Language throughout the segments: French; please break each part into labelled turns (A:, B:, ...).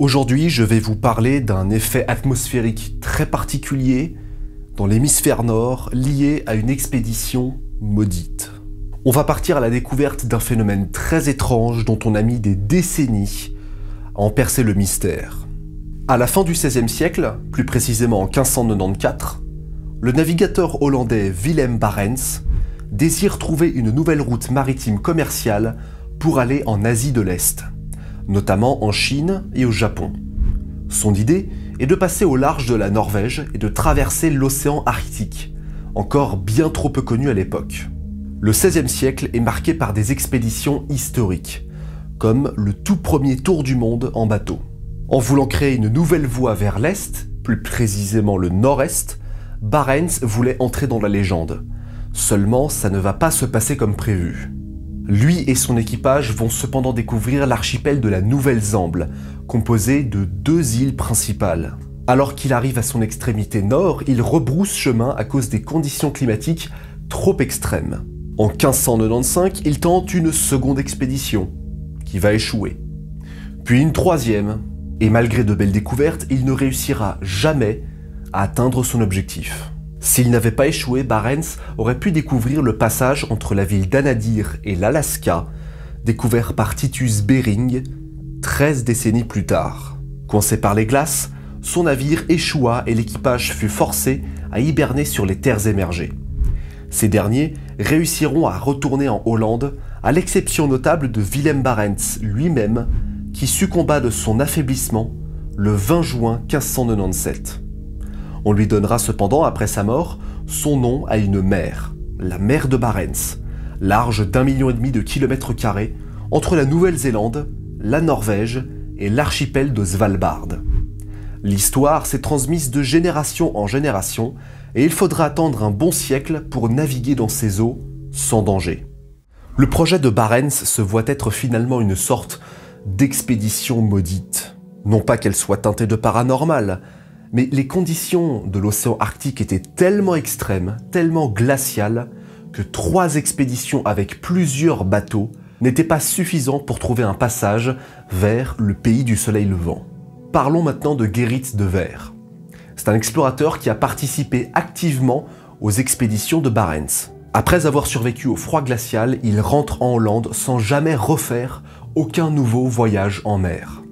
A: Aujourd'hui, je vais vous parler d'un effet atmosphérique très particulier dans l'hémisphère nord lié à une expédition maudite. On va partir à la découverte d'un phénomène très étrange dont on a mis des décennies à en percer le mystère. À la fin du XVIe siècle, plus précisément en 1594, le navigateur hollandais Willem Barents désire trouver une nouvelle route maritime commerciale pour aller en Asie de l'Est notamment en Chine et au Japon. Son idée est de passer au large de la Norvège et de traverser l'océan Arctique, encore bien trop peu connu à l'époque. Le XVIe siècle est marqué par des expéditions historiques, comme le tout premier tour du monde en bateau. En voulant créer une nouvelle voie vers l'Est, plus précisément le Nord-Est, Barents voulait entrer dans la légende. Seulement, ça ne va pas se passer comme prévu. Lui et son équipage vont cependant découvrir l'archipel de la Nouvelle-Zamble, composé de deux îles principales. Alors qu'il arrive à son extrémité nord, il rebrousse chemin à cause des conditions climatiques trop extrêmes. En 1595, il tente une seconde expédition, qui va échouer. Puis une troisième, et malgré de belles découvertes, il ne réussira jamais à atteindre son objectif. S'il n'avait pas échoué, Barents aurait pu découvrir le passage entre la ville d'Anadir et l'Alaska, découvert par Titus Bering 13 décennies plus tard. Coincé par les glaces, son navire échoua et l'équipage fut forcé à hiberner sur les terres émergées. Ces derniers réussiront à retourner en Hollande, à l'exception notable de Willem Barents lui-même, qui succomba de son affaiblissement le 20 juin 1597. On lui donnera cependant, après sa mort, son nom à une mer, la mer de Barents, large d'un million et demi de kilomètres carrés, entre la Nouvelle-Zélande, la Norvège et l'archipel de Svalbard. L'histoire s'est transmise de génération en génération et il faudra attendre un bon siècle pour naviguer dans ces eaux sans danger. Le projet de Barents se voit être finalement une sorte d'expédition maudite. Non pas qu'elle soit teintée de paranormal, mais les conditions de l'océan Arctique étaient tellement extrêmes, tellement glaciales, que trois expéditions avec plusieurs bateaux n'étaient pas suffisants pour trouver un passage vers le pays du soleil levant. Parlons maintenant de Gerrit de Ver. C'est un explorateur qui a participé activement aux expéditions de Barents. Après avoir survécu au froid glacial, il rentre en Hollande sans jamais refaire aucun nouveau voyage en mer.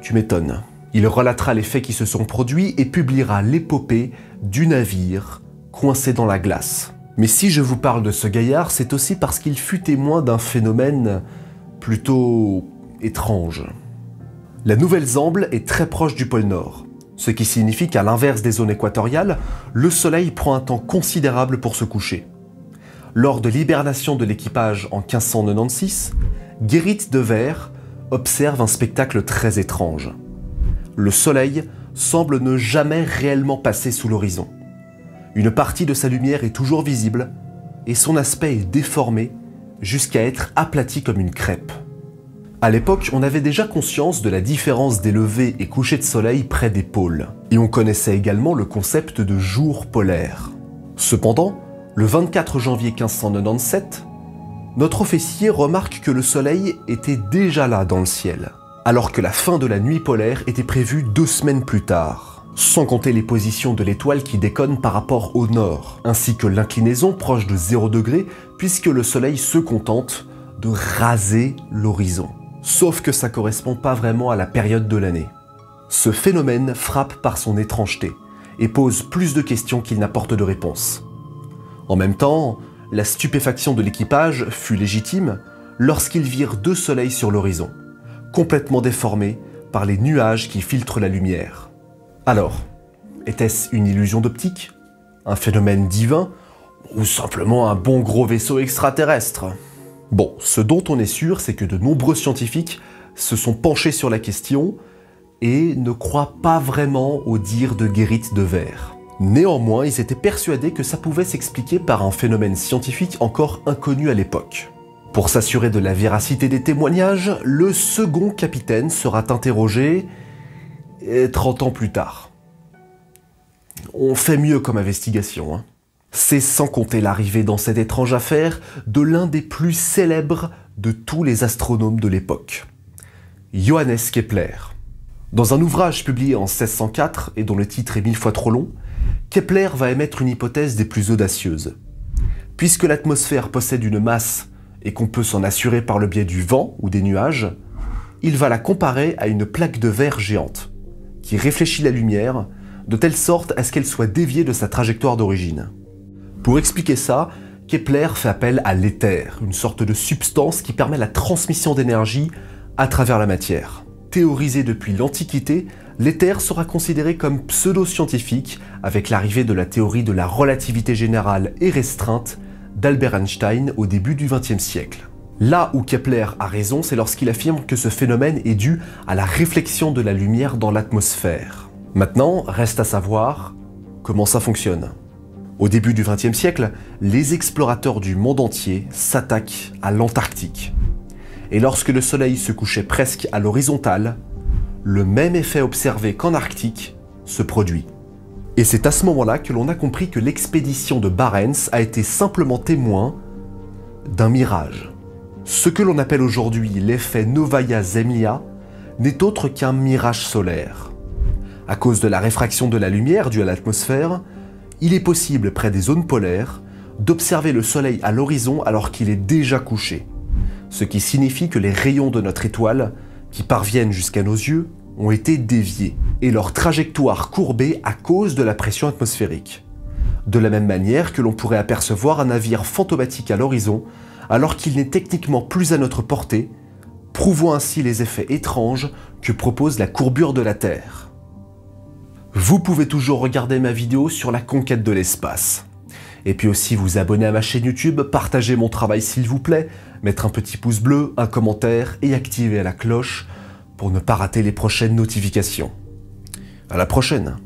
A: Tu m'étonnes. Il relatera les faits qui se sont produits et publiera l'épopée du navire coincé dans la glace. Mais si je vous parle de ce gaillard, c'est aussi parce qu'il fut témoin d'un phénomène plutôt étrange. La Nouvelle-Zamble est très proche du pôle Nord, ce qui signifie qu'à l'inverse des zones équatoriales, le soleil prend un temps considérable pour se coucher. Lors de l'hibernation de l'équipage en 1596, Gerrit de Ver observe un spectacle très étrange le Soleil semble ne jamais réellement passer sous l'horizon. Une partie de sa lumière est toujours visible, et son aspect est déformé jusqu'à être aplati comme une crêpe. À l'époque, on avait déjà conscience de la différence des levées et couchers de soleil près des pôles, et on connaissait également le concept de jour polaire. Cependant, le 24 janvier 1597, notre officier remarque que le soleil était déjà là dans le ciel alors que la fin de la nuit polaire était prévue deux semaines plus tard. Sans compter les positions de l'étoile qui déconnent par rapport au nord, ainsi que l'inclinaison proche de 0 degré, puisque le soleil se contente de raser l'horizon. Sauf que ça correspond pas vraiment à la période de l'année. Ce phénomène frappe par son étrangeté et pose plus de questions qu'il n'apporte de réponses. En même temps, la stupéfaction de l'équipage fut légitime lorsqu'ils virent deux soleils sur l'horizon complètement déformé par les nuages qui filtrent la lumière. Alors, était-ce une illusion d'optique Un phénomène divin Ou simplement un bon gros vaisseau extraterrestre? Bon, ce dont on est sûr, c'est que de nombreux scientifiques se sont penchés sur la question et ne croient pas vraiment au dire de Gerrit de Ver. Néanmoins, ils étaient persuadés que ça pouvait s'expliquer par un phénomène scientifique encore inconnu à l'époque. Pour s'assurer de la véracité des témoignages, le second capitaine sera interrogé 30 ans plus tard. On fait mieux comme investigation. Hein. C'est sans compter l'arrivée dans cette étrange affaire de l'un des plus célèbres de tous les astronomes de l'époque, Johannes Kepler. Dans un ouvrage publié en 1604 et dont le titre est mille fois trop long, Kepler va émettre une hypothèse des plus audacieuses. Puisque l'atmosphère possède une masse et qu'on peut s'en assurer par le biais du vent ou des nuages, il va la comparer à une plaque de verre géante, qui réfléchit la lumière de telle sorte à ce qu'elle soit déviée de sa trajectoire d'origine. Pour expliquer ça, Kepler fait appel à l'éther, une sorte de substance qui permet la transmission d'énergie à travers la matière. Théorisé depuis l'Antiquité, l'éther sera considéré comme pseudo-scientifique avec l'arrivée de la théorie de la relativité générale et restreinte d'Albert Einstein au début du XXe siècle. Là où Kepler a raison, c'est lorsqu'il affirme que ce phénomène est dû à la réflexion de la lumière dans l'atmosphère. Maintenant, reste à savoir comment ça fonctionne. Au début du XXe siècle, les explorateurs du monde entier s'attaquent à l'Antarctique. Et lorsque le soleil se couchait presque à l'horizontale, le même effet observé qu'en Arctique se produit. Et c'est à ce moment-là que l'on a compris que l'expédition de Barents a été simplement témoin d'un mirage. Ce que l'on appelle aujourd'hui l'effet Novaya Zemlya n'est autre qu'un mirage solaire. À cause de la réfraction de la lumière due à l'atmosphère, il est possible près des zones polaires d'observer le Soleil à l'horizon alors qu'il est déjà couché, ce qui signifie que les rayons de notre étoile, qui parviennent jusqu'à nos yeux, ont été déviés et leur trajectoire courbée à cause de la pression atmosphérique. De la même manière que l'on pourrait apercevoir un navire fantomatique à l'horizon alors qu'il n'est techniquement plus à notre portée, prouvant ainsi les effets étranges que propose la courbure de la Terre. Vous pouvez toujours regarder ma vidéo sur la conquête de l'espace. Et puis aussi vous abonner à ma chaîne YouTube, partager mon travail s'il vous plaît, mettre un petit pouce bleu, un commentaire et activer la cloche pour ne pas rater les prochaines notifications. À la prochaine